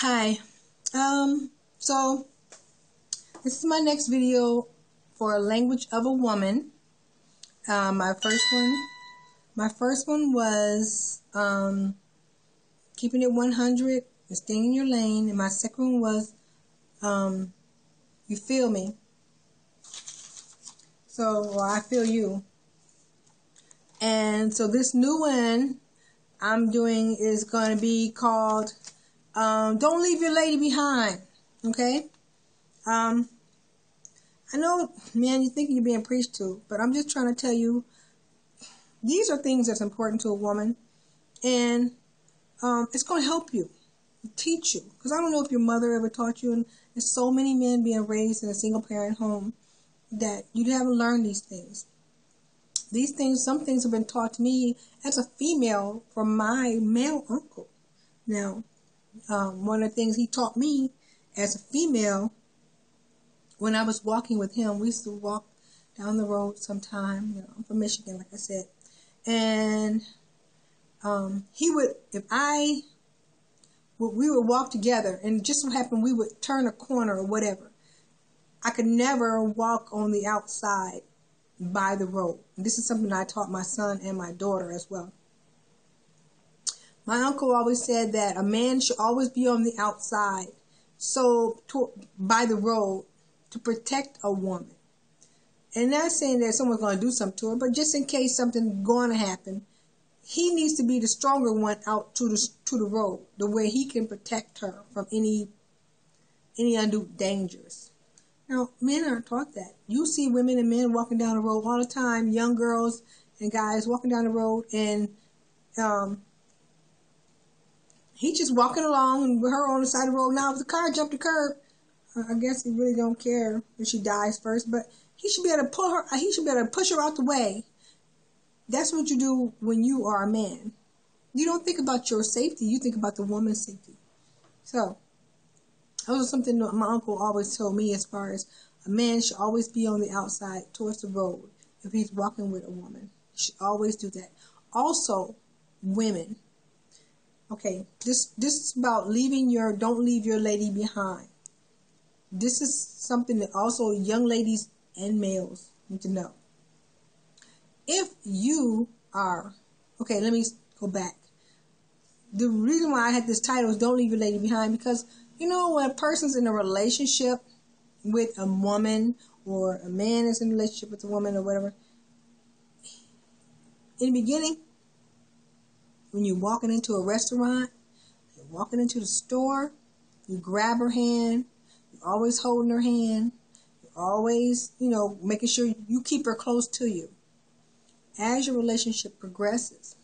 Hi. Um, so this is my next video for Language of a Woman. Uh, my first one, my first one was um, keeping it 100 and staying in your lane, and my second one was um, you feel me. So, well, I feel you. And so this new one I'm doing is going to be called um, Don't Leave Your Lady Behind. Okay? Um, I know, man, you're thinking you're being preached to, but I'm just trying to tell you these are things that's important to a woman. And um, it's going to help you, teach you. Because I don't know if your mother ever taught you, and there's so many men being raised in a single parent home that you haven't learned these things. These things, some things have been taught to me as a female from my male uncle. Now, um, one of the things he taught me as a female when I was walking with him, we used to walk down the road sometime. You know, I'm from Michigan, like I said, and um, he would, if I, we would walk together, and just so happened we would turn a corner or whatever. I could never walk on the outside by the road. This is something I taught my son and my daughter as well. My uncle always said that a man should always be on the outside, so to, by the road, to protect a woman. And not saying that someone's going to do something to her, but just in case something's going to happen, he needs to be the stronger one out to the to the road, the way he can protect her from any any undue dangers. Now, men aren't taught that. You see women and men walking down the road all the time, young girls and guys walking down the road, and um, he just walking along and her on the side of the road. Now, if the car jumped the curb, I guess he really don't care if she dies first, but he should be able to pull her. He should be able to push her out the way. That's what you do when you are a man. You don't think about your safety. You think about the woman's safety. So, that was something that my uncle always told me as far as a man should always be on the outside towards the road if he's walking with a woman. He should always do that. Also, women. Okay, this this is about leaving your don't leave your lady behind. This is something that also young ladies and males need to know. If you are okay, let me go back. The reason why I had this title is "Don't Leave Your Lady Behind" because you know, when a person's in a relationship with a woman or a man is in a relationship with a woman or whatever, in the beginning, when you're walking into a restaurant, you're walking into the store, you grab her hand, you're always holding her hand, you're always, you know, making sure you keep her close to you. As your relationship progresses,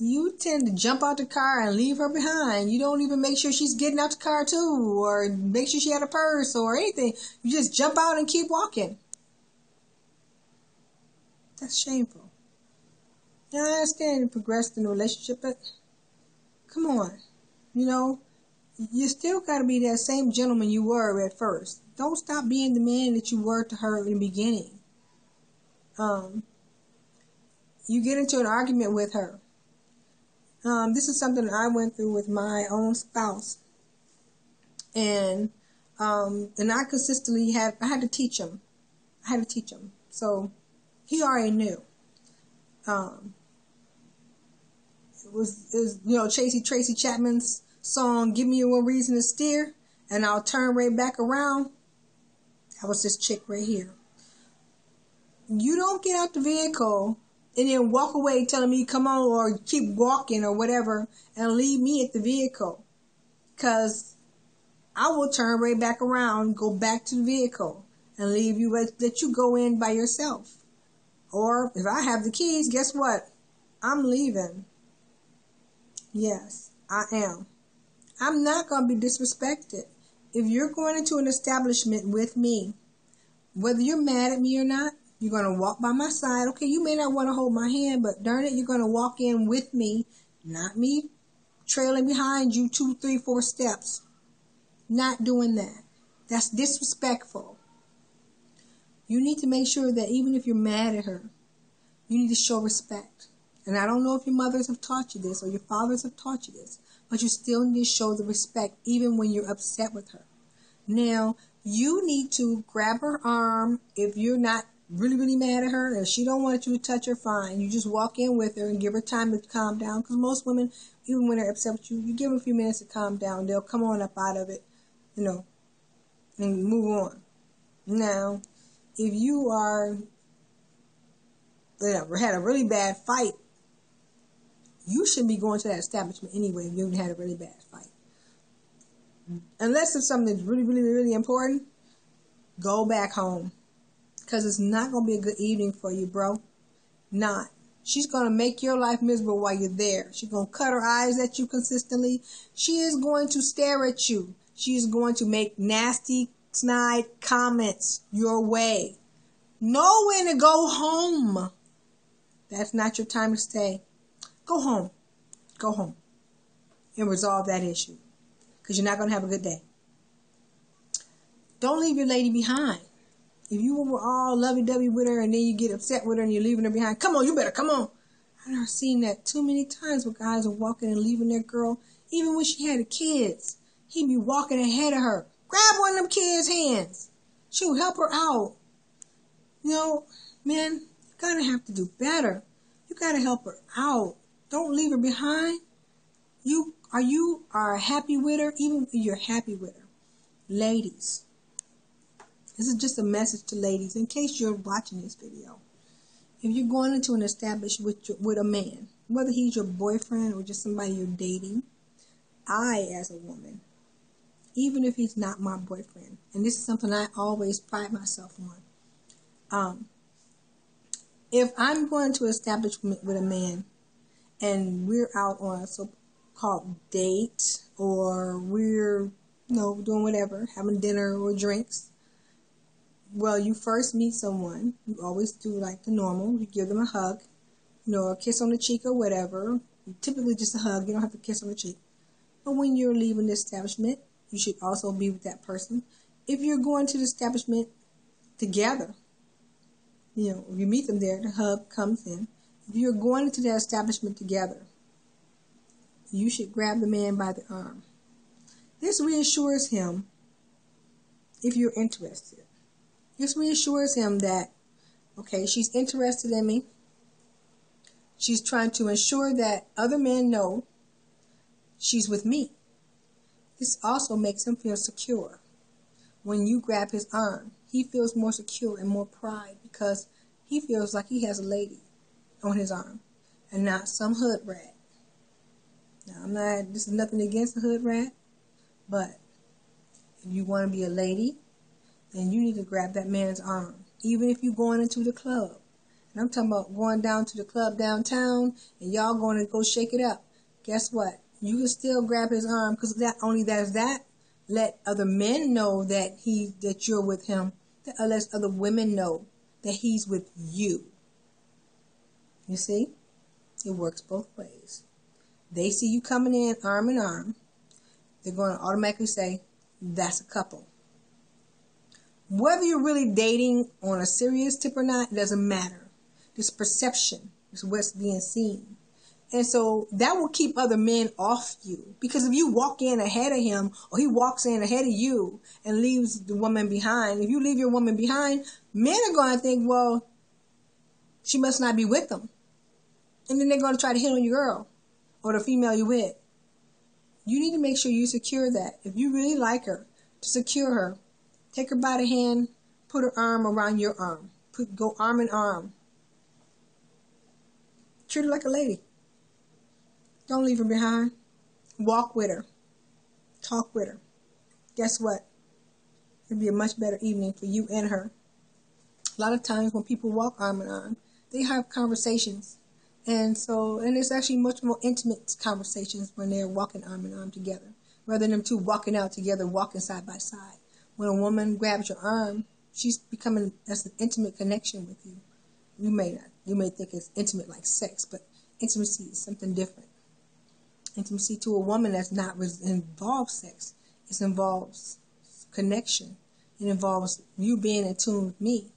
you tend to jump out the car and leave her behind. You don't even make sure she's getting out the car too, or make sure she had a purse or anything. You just jump out and keep walking. That's shameful. Now, I understand you progressed in the relationship, but come on. You know, you still got to be that same gentleman you were at first. Don't stop being the man that you were to her in the beginning. Um, you get into an argument with her um, this is something that I went through with my own spouse, and um, and I consistently had I had to teach him. I had to teach him. So he already knew. Um, was, you know Tracy Tracy Chapman's song "Give Me One Reason to Steer," and I'll turn right back around. That was this chick right here. You don't get out the vehicle and then walk away telling me come on or keep walking or whatever and leave me at the vehicle because I will turn right back around, go back to the vehicle and leave you let you go in by yourself. Or if I have the keys, guess what? I'm leaving. Yes, I am. I'm not going to be disrespected. If you're going into an establishment with me, whether you're mad at me or not, you're going to walk by my side. Okay, you may not want to hold my hand, but darn it, you're going to walk in with me, not me trailing behind you two, three, four steps. Not doing that. That's disrespectful. You need to make sure that even if you're mad at her, you need to show respect. And I don't know if your mothers have taught you this or your fathers have taught you this, but you still need to show the respect even when you're upset with her. Now, you need to grab her arm if you're not really, really mad at her and she don't want you to touch her, fine. You just walk in with her and give her time to calm down. Because most women, even when they're upset with you, you give them a few minutes to calm down. They'll come on up out of it, you know, and move on. Now, if you are, you know, had a really bad fight, you shouldn't be going to that establishment anyway if you had a really bad fight. Unless it's something that's really, really, really important, go back home. Because it's not going to be a good evening for you, bro. Not. She's going to make your life miserable while you're there. She's going to cut her eyes at you consistently. She is going to stare at you. She is going to make nasty, snide comments your way. Know when to go home. That's not your time to stay. Go home. Go home and resolve that issue because you're not going to have a good day. Don't leave your lady behind. If you were all lovey-dovey with her and then you get upset with her and you're leaving her behind, come on, you better come on. I've seen that too many times where guys are walking and leaving their girl, even when she had the kids. He'd be walking ahead of her. Grab one of them kids' hands. She'll help her out. You know, man, you gotta have to do better. You gotta help her out. Don't leave her behind. You are you are happy with her, even if you're happy with her. Ladies. This is just a message to ladies in case you're watching this video. If you're going into an establishment with, your, with a man, whether he's your boyfriend or just somebody you're dating, I, as a woman, even if he's not my boyfriend, and this is something I always pride myself on, um, if I'm going to establishment with a man and we're out on a so-called date or we're, you know, doing whatever, having dinner or drinks, well, you first meet someone. You always do like the normal. You give them a hug, you know, a kiss on the cheek or whatever. Typically just a hug. You don't have to kiss on the cheek. But when you're leaving the establishment, you should also be with that person. If you're going to the establishment together, you know, if you meet them there, the hug comes in. If you're going into that establishment together, you should grab the man by the arm. This reassures him if you're interested. This reassures him that, okay, she's interested in me. She's trying to ensure that other men know she's with me. This also makes him feel secure. When you grab his arm, he feels more secure and more pride because he feels like he has a lady on his arm and not some hood rat. Now, I'm not, this is nothing against the hood rat, but if you want to be a lady, then you need to grab that man's arm, even if you're going into the club. And I'm talking about going down to the club downtown and y'all going to go shake it up. Guess what? You can still grab his arm because that only that's that. Let other men know that he that you're with him. That let other women know that he's with you. You see? It works both ways. They see you coming in arm in arm, they're going to automatically say, that's a couple. Whether you're really dating on a serious tip or not, it doesn't matter. This perception is what's being seen. And so that will keep other men off you. Because if you walk in ahead of him or he walks in ahead of you and leaves the woman behind, if you leave your woman behind, men are going to think, well, she must not be with them. And then they're going to try to hit on your girl or the female you're with. You need to make sure you secure that. If you really like her, to secure her, take her by the hand, put her arm around your arm. Put, go arm in arm. Treat her like a lady. Don't leave her behind. Walk with her. Talk with her. Guess what? It'll be a much better evening for you and her. A lot of times when people walk arm in arm, they have conversations and so, and it's actually much more intimate conversations when they're walking arm in arm together, rather than them two walking out together, walking side by side. When a woman grabs your arm, she's becoming that's an intimate connection with you. You may not, you may think it's intimate like sex, but intimacy is something different. Intimacy to a woman that's not involves sex. It involves connection. It involves you being in tune with me,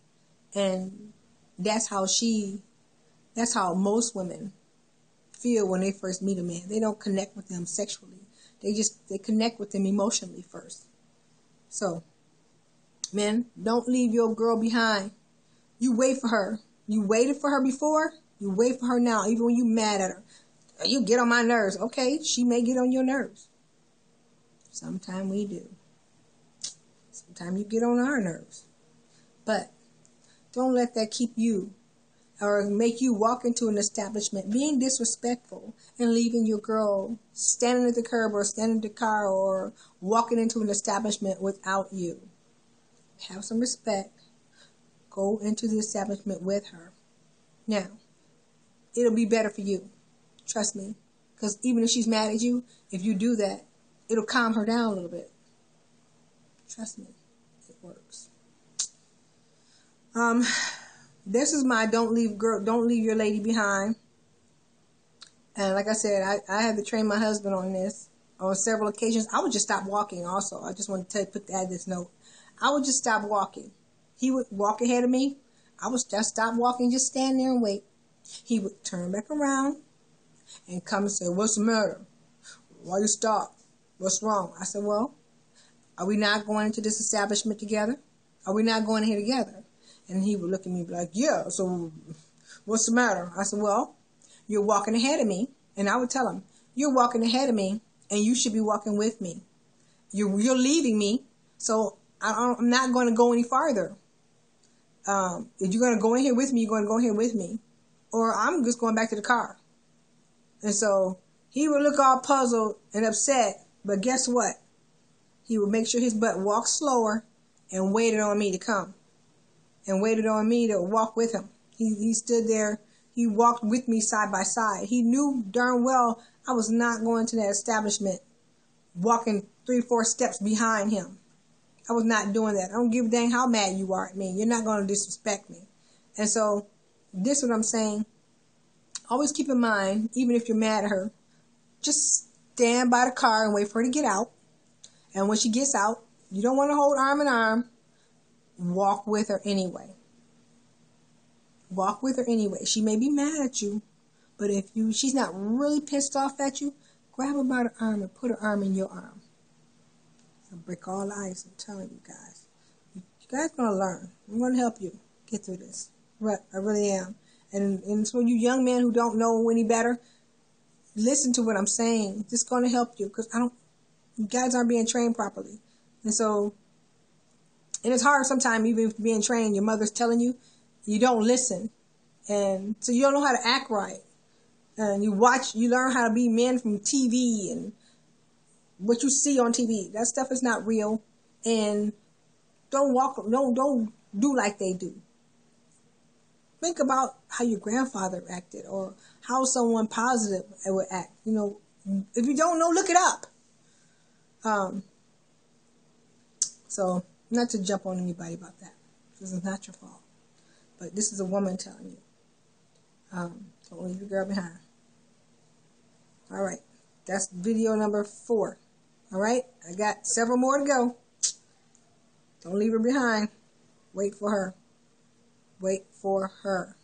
and that's how she that's how most women feel when they first meet a man. They don't connect with them sexually. They just they connect with them emotionally first. So, men, don't leave your girl behind. You wait for her. You waited for her before. You wait for her now, even when you mad at her. You get on my nerves. Okay, she may get on your nerves. Sometimes we do. Sometimes you get on our nerves. But don't let that keep you or make you walk into an establishment being disrespectful and leaving your girl standing at the curb or standing in the car or walking into an establishment without you. Have some respect. Go into the establishment with her. Now, it'll be better for you. Trust me. Because even if she's mad at you, if you do that, it'll calm her down a little bit. Trust me, it works. Um, this is my don't leave girl, don't leave your lady behind. And like I said, I, I had to train my husband on this on several occasions. I would just stop walking. Also, I just want to tell, put add this note. I would just stop walking. He would walk ahead of me. I would just stop walking, just stand there and wait. He would turn back around and come and say, "What's the matter? Why you stop? What's wrong?" I said, "Well, are we not going into this establishment together? Are we not going here together?" And he would look at me like, yeah, so what's the matter? I said, well, you're walking ahead of me. And I would tell him, you're walking ahead of me and you should be walking with me. You're, you're leaving me. So I, am not going to go any farther. Um, if you're going to go in here with me, you're going to go in here with me. Or I'm just going back to the car. And so he would look all puzzled and upset. But guess what? He would make sure his butt walked slower and waited on me to come and waited on me to walk with him. He, he stood there. He walked with me side by side. He knew darn well I was not going to that establishment walking three, four steps behind him. I was not doing that. I don't give a dang how mad you are at me. You're not going to disrespect me. And so, this is what I'm saying. Always keep in mind, even if you're mad at her, just stand by the car and wait for her to get out. And when she gets out, you don't want to hold arm in arm walk with her anyway. Walk with her anyway. She may be mad at you, but if you she's not really pissed off at you, grab her by the arm and put her arm in your arm. Break all ice. I'm telling you guys. You guys gonna learn. I'm gonna help you get through this. Right, I really am. And and for you young men who don't know any better, listen to what I'm saying. It's gonna help you because I don't. You guys aren't being trained properly, and so and it's hard sometimes, even being trained, your mother's telling you, you don't listen. And so you don't know how to act right. And you watch, you learn how to be men from TV and what you see on TV. That stuff is not real. And don't walk, don't, don't do like they do. Think about how your grandfather acted or how someone positive would act. You know, if you don't know, look it up. Um, so not to jump on anybody about that. This is not your fault. But this is a woman telling you. Um, don't leave your girl behind. All right. That's video number four. All right. I got several more to go. Don't leave her behind. Wait for her. Wait for her.